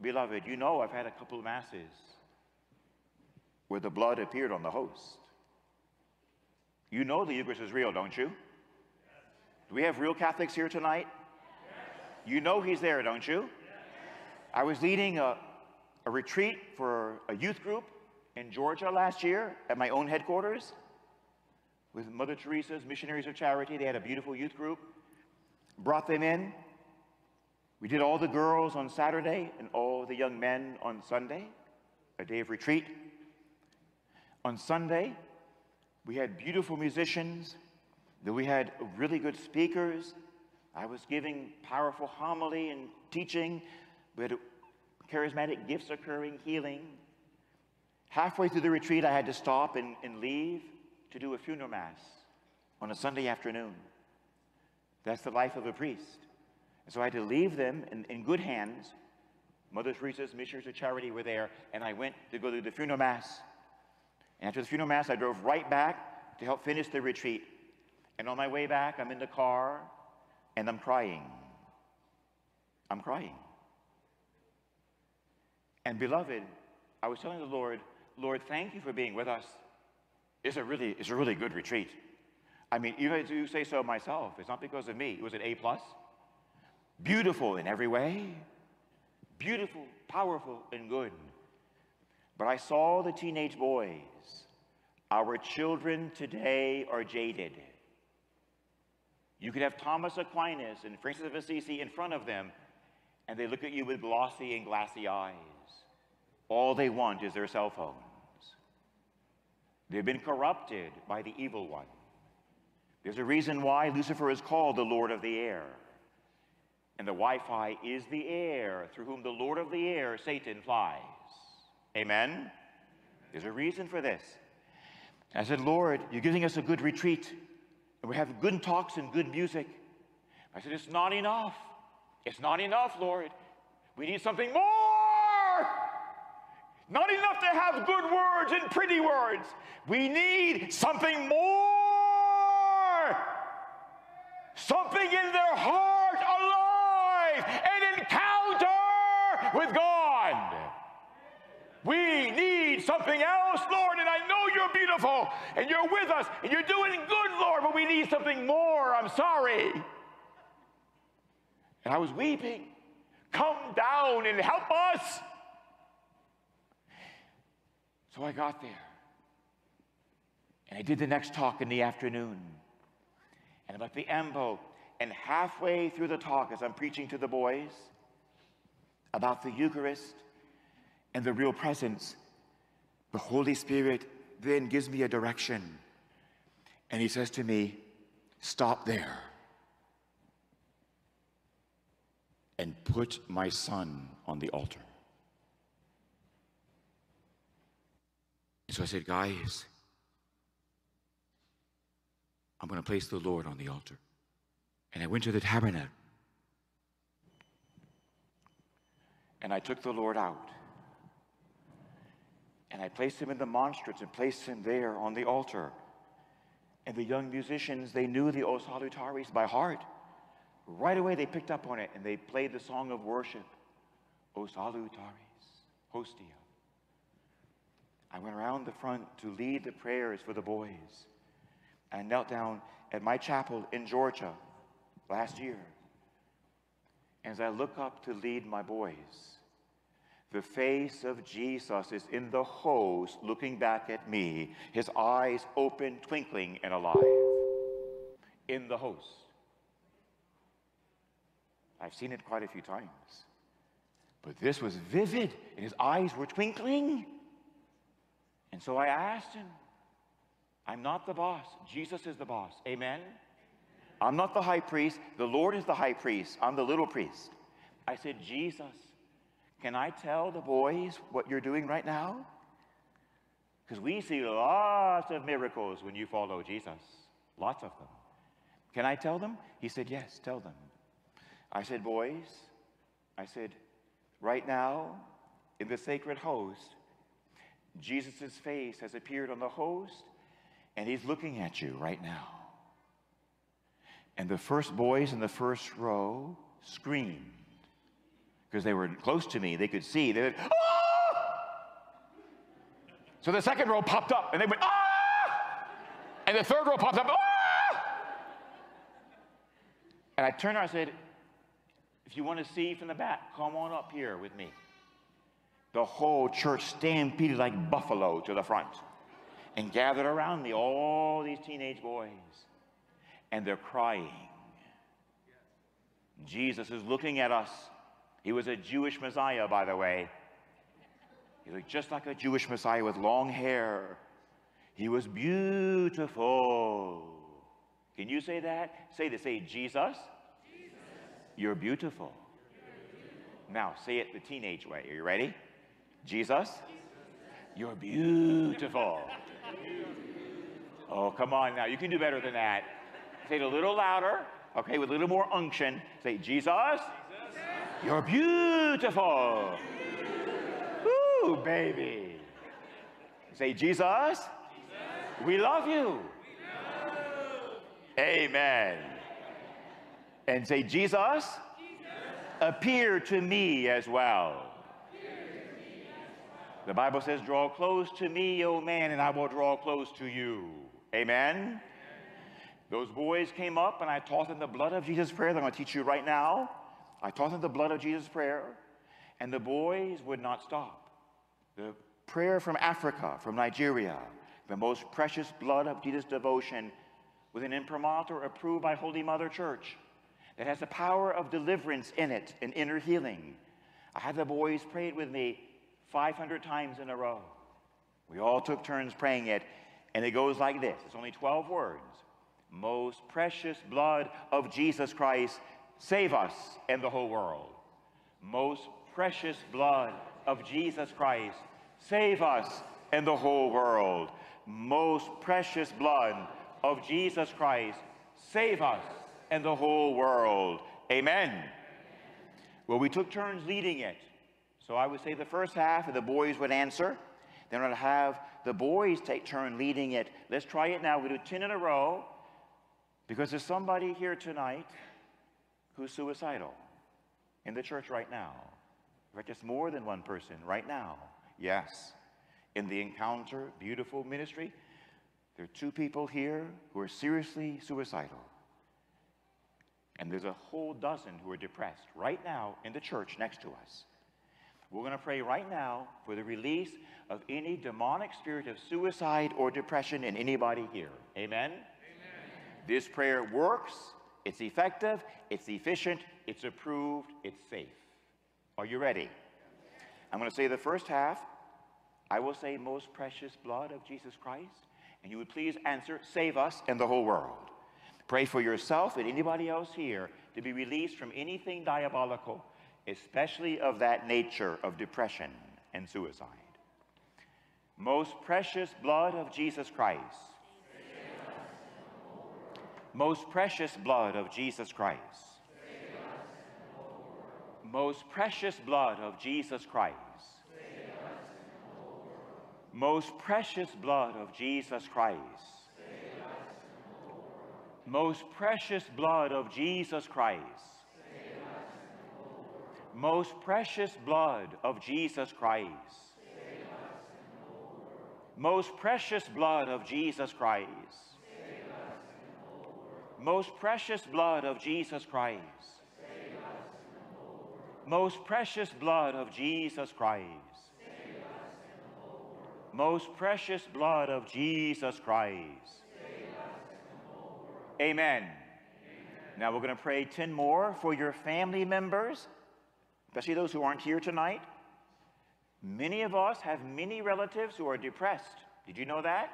Beloved, you know I've had a couple of masses where the blood appeared on the host. You know the Eucharist is real, don't you? Do we have real Catholics here tonight? You know he's there, don't you? I was leading a, a retreat for a youth group in Georgia last year at my own headquarters with Mother Teresa's Missionaries of Charity. They had a beautiful youth group brought them in. We did all the girls on Saturday and all the young men on Sunday, a day of retreat. On Sunday, we had beautiful musicians, then we had really good speakers. I was giving powerful homily and teaching. We had charismatic gifts occurring, healing. Halfway through the retreat, I had to stop and, and leave to do a funeral mass on a Sunday afternoon. That's the life of a priest. And so I had to leave them in, in good hands. Mother Teresa's Missionaries of Charity were there, and I went to go to the funeral mass. And after the funeral mass, I drove right back to help finish the retreat. And on my way back, I'm in the car, and I'm crying. I'm crying. And beloved, I was telling the Lord, Lord, thank you for being with us. It's a really, it's a really good retreat. I mean, even as you say so myself, it's not because of me. It was an A plus. Beautiful in every way. Beautiful, powerful, and good. But I saw the teenage boys. Our children today are jaded. You could have Thomas Aquinas and Francis of Assisi in front of them, and they look at you with glossy and glassy eyes. All they want is their cell phones. They've been corrupted by the evil one. There's a reason why Lucifer is called the Lord of the air. And the Wi Fi is the air through whom the Lord of the air, Satan, flies. Amen? There's a reason for this. I said, Lord, you're giving us a good retreat, and we have good talks and good music. I said, It's not enough. It's not enough, Lord. We need something more. Not enough to have good words and pretty words. We need something more. Something in their heart alive, an encounter with God. We need something else, Lord, and I know you're beautiful and you're with us and you're doing good, Lord, but we need something more. I'm sorry. And I was weeping. Come down and help us. So I got there. And I did the next talk in the afternoon. And about the Ambo. And halfway through the talk, as I'm preaching to the boys about the Eucharist and the real presence, the Holy Spirit then gives me a direction. And He says to me, Stop there and put my son on the altar. So I said, guys, I'm going to place the Lord on the altar. And I went to the tabernacle. And I took the Lord out. And I placed him in the monstrance and placed him there on the altar. And the young musicians, they knew the O by heart. Right away, they picked up on it and they played the song of worship O Hostia. I went around the front to lead the prayers for the boys. I knelt down at my chapel in Georgia last year. As I look up to lead my boys, the face of Jesus is in the host looking back at me, his eyes open, twinkling, and alive. In the host. I've seen it quite a few times. But this was vivid, and his eyes were twinkling. And so I asked him, I'm not the boss. Jesus is the boss. Amen? I'm not the high priest. The Lord is the high priest. I'm the little priest. I said, Jesus, can I tell the boys what you're doing right now? Because we see lots of miracles when you follow Jesus. Lots of them. Can I tell them? He said, Yes, tell them. I said, Boys, I said, right now, in the sacred host, Jesus' face has appeared on the host, and he's looking at you right now. And the first boys in the first row screamed because they were close to me. They could see. They went, ah! So the second row popped up, and they went, ah! And the third row popped up, ah! And I turned around and said, if you want to see from the back, come on up here with me the whole church stampeded like buffalo to the front and gathered around me, all these teenage boys. And they're crying. Jesus is looking at us. He was a Jewish Messiah, by the way. He looked just like a Jewish Messiah with long hair. He was beautiful. Can you say that? Say this. Say, Jesus, Jesus. You're, beautiful. you're beautiful. Now, say it the teenage way. Are you ready? Jesus, you're beautiful. Oh, come on now. You can do better than that. Say it a little louder, okay, with a little more unction. Say, Jesus, you're beautiful. Ooh, baby. Say, Jesus, we love you. Amen. And say, Jesus. appear to me as well. The Bible says, Draw close to me, O man, and I will draw close to you. Amen? Amen? Those boys came up and I taught them the blood of Jesus prayer that I'm going to teach you right now. I taught them the blood of Jesus prayer, and the boys would not stop. The prayer from Africa, from Nigeria, the most precious blood of Jesus devotion with an imprimatur approved by Holy Mother Church that has the power of deliverance in it and inner healing. I had the boys pray it with me 500 times in a row. We all took turns praying it, and it goes like this it's only 12 words. Most precious blood of Jesus Christ, save us and the whole world. Most precious blood of Jesus Christ, save us and the whole world. Most precious blood of Jesus Christ, save us and the whole world. Amen. Well, we took turns leading it. So I would say the first half, the boys would answer. Then I'd have the boys take turn leading it. Let's try it now. We do 10 in a row because there's somebody here tonight who's suicidal in the church right now. In fact, more than one person right now. Yes. In the Encounter Beautiful Ministry, there are two people here who are seriously suicidal. And there's a whole dozen who are depressed right now in the church next to us. We're going to pray right now for the release of any demonic spirit of suicide or depression in anybody here. Amen? Amen? This prayer works, it's effective, it's efficient, it's approved, it's safe. Are you ready? I'm going to say the first half. I will say, most precious blood of Jesus Christ and you would please answer, save us and the whole world. Pray for yourself and anybody else here to be released from anything diabolical, especially of that nature of depression and suicide. Most precious blood of Jesus Christ. Most precious blood of Jesus Christ. Most precious blood of Jesus Christ most precious blood of Jesus Christ. Most precious blood of Jesus Christ. Most precious blood of Jesus Christ. Most precious blood of Jesus Christ. Most precious blood of Jesus Christ. Most precious blood of Jesus Christ most precious blood of Jesus Christ. Amen. Amen. Now we're going to pray 10 more for your family members, especially those who aren't here tonight. Many of us have many relatives who are depressed. Did you know that?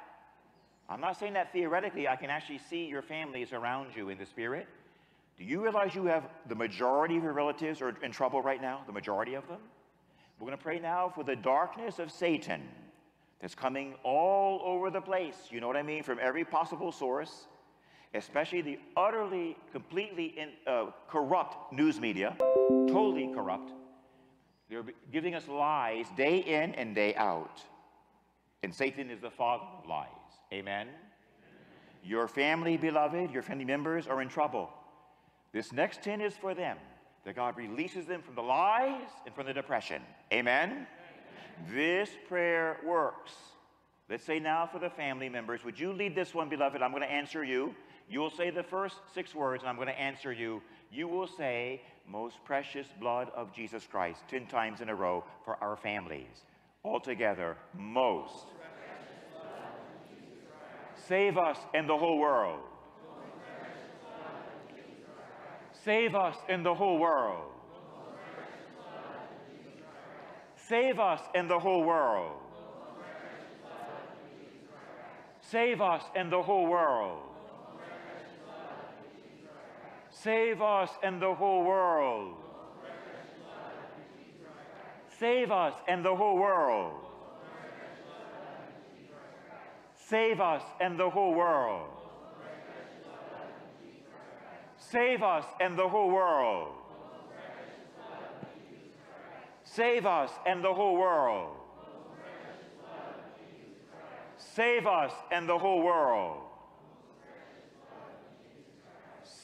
I'm not saying that theoretically. I can actually see your families around you in the spirit. Do you realize you have the majority of your relatives are in trouble right now? The majority of them? We're going to pray now for the darkness of Satan that's coming all over the place. You know what I mean? From every possible source, especially the utterly, completely in, uh, corrupt news media, totally corrupt. They're giving us lies day in and day out. And Satan is the father of lies. Amen? Your family, beloved, your family members are in trouble. This next 10 is for them, that God releases them from the lies and from the depression. Amen? This prayer works. Let's say now for the family members, would you lead this one, beloved? I'm going to answer you. You will say the first six words, and I'm going to answer you. You will say, Most precious blood of Jesus Christ, 10 times in a row for our families. Altogether, most. Save us and the whole world. Save us in the whole world. Save us in the whole world. Save us in the whole world. Save us in the whole world. Save us and the whole world. Save us and the whole world. Save us and the whole world. Save us and the whole world. Save us and the whole world.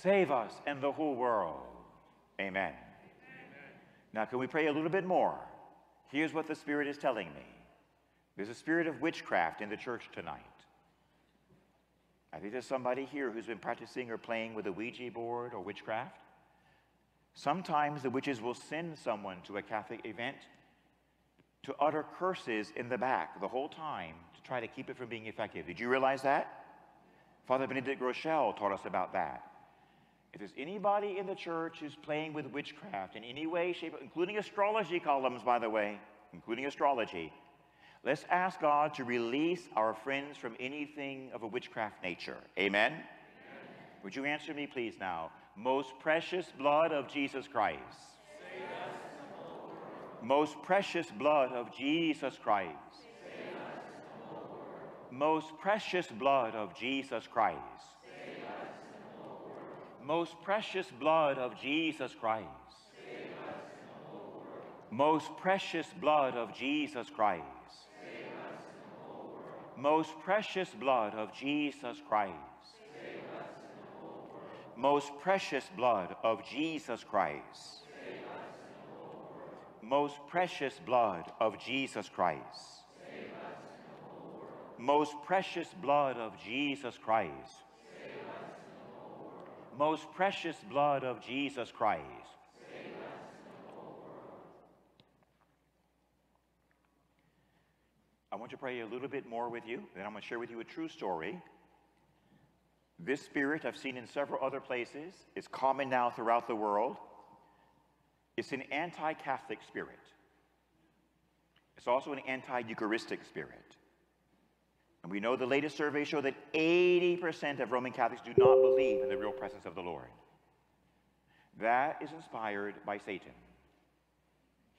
Save us and the whole world. Amen. Now, can we pray a little bit more? Here's what the Spirit is telling me there's a spirit of witchcraft in the church tonight. I think there's somebody here who's been practicing or playing with a Ouija board or witchcraft. Sometimes the witches will send someone to a Catholic event to utter curses in the back the whole time to try to keep it from being effective. Did you realize that? Father Benedict Groeschel taught us about that. If there's anybody in the church who's playing with witchcraft in any way, shape, including astrology columns, by the way, including astrology, let's ask God to release our friends from anything of a witchcraft nature. Amen? Amen? Would you answer me, please, now? Most precious blood of Jesus Christ. Most precious blood of Jesus Christ. Most precious blood of Jesus Christ most precious blood of Jesus Christ. Most precious blood of Jesus Christ. Most precious blood of Jesus Christ. Most precious blood of Jesus Christ. Most precious blood of Jesus Christ. Most precious blood of Jesus Christ most precious blood of Jesus Christ. I want to pray a little bit more with you, then I'm going to share with you a true story. This spirit I've seen in several other places. is common now throughout the world. It's an anti Catholic spirit, it's also an anti Eucharistic spirit. And we know the latest surveys show that 80% of Roman Catholics do not believe in the real presence of the Lord. That is inspired by Satan.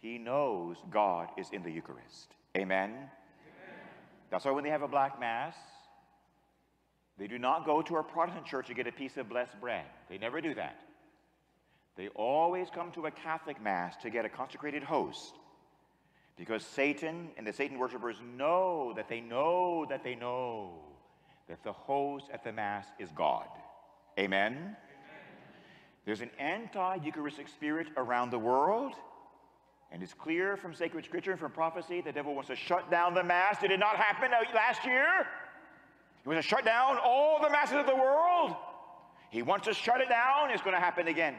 He knows God is in the Eucharist. Amen? Amen? That's why when they have a black mass, they do not go to a Protestant church to get a piece of blessed bread. They never do that. They always come to a Catholic mass to get a consecrated host because Satan and the Satan worshippers know that they know that they know that the host at the Mass is God. Amen? Amen. There's an anti Eucharistic spirit around the world. And it's clear from sacred scripture and from prophecy the devil wants to shut down the Mass. Did it not happen last year? He wants to shut down all the Masses of the world. He wants to shut it down. It's going to happen again.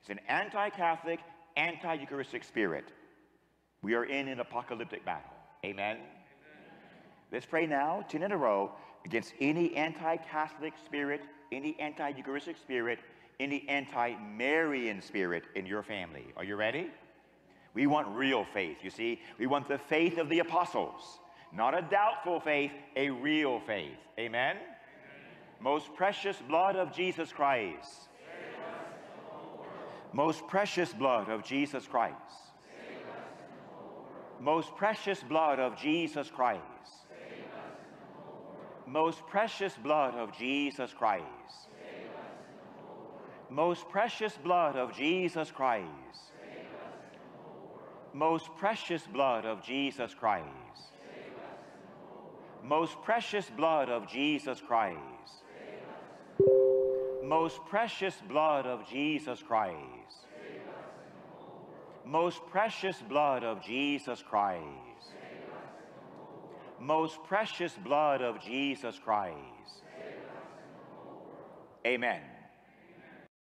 It's an anti Catholic, anti Eucharistic spirit. We are in an apocalyptic battle. Amen. Amen. Let's pray now, 10 in a row, against any anti Catholic spirit, any anti Eucharistic spirit, any anti Marian spirit in your family. Are you ready? We want real faith, you see. We want the faith of the apostles, not a doubtful faith, a real faith. Amen? Amen. Most precious blood of Jesus Christ most precious blood of Jesus Christ. Most precious blood of Jesus Christ. Most precious blood of Jesus Christ. Most precious blood of Jesus Christ. Most precious blood of Jesus Christ. Most precious blood of Jesus Christ most precious blood of Jesus Christ. Most precious blood of Jesus Christ. Most precious blood of Jesus Christ. Amen.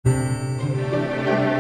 Amen.